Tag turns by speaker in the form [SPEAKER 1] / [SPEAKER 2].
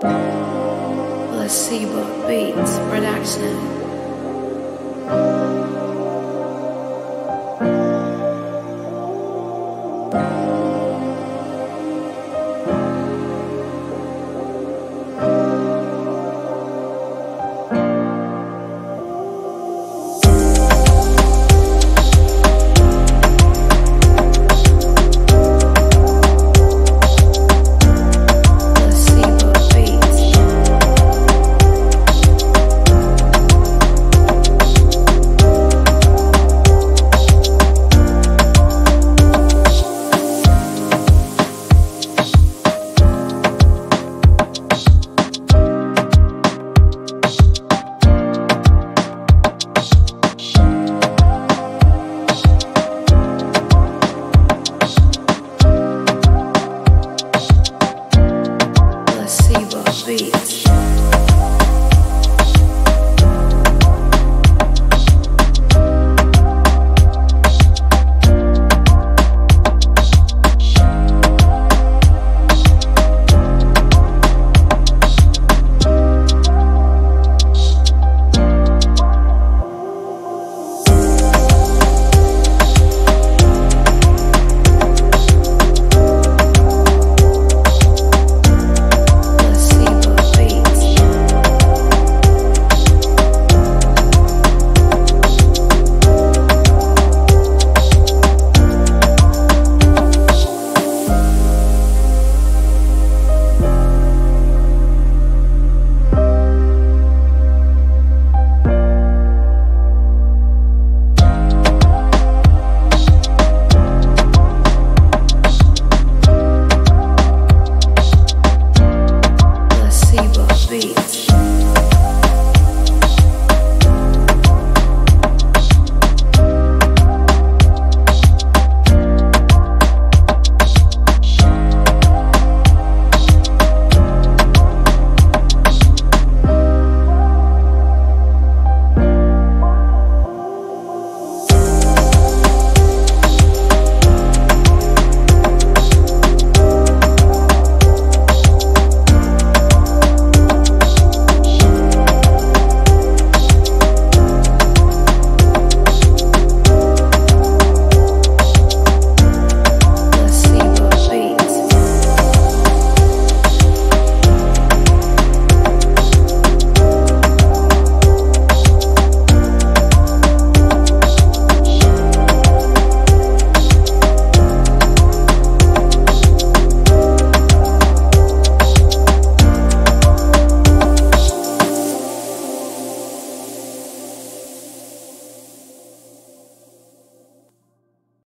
[SPEAKER 1] Placebo Beats Production. Beats.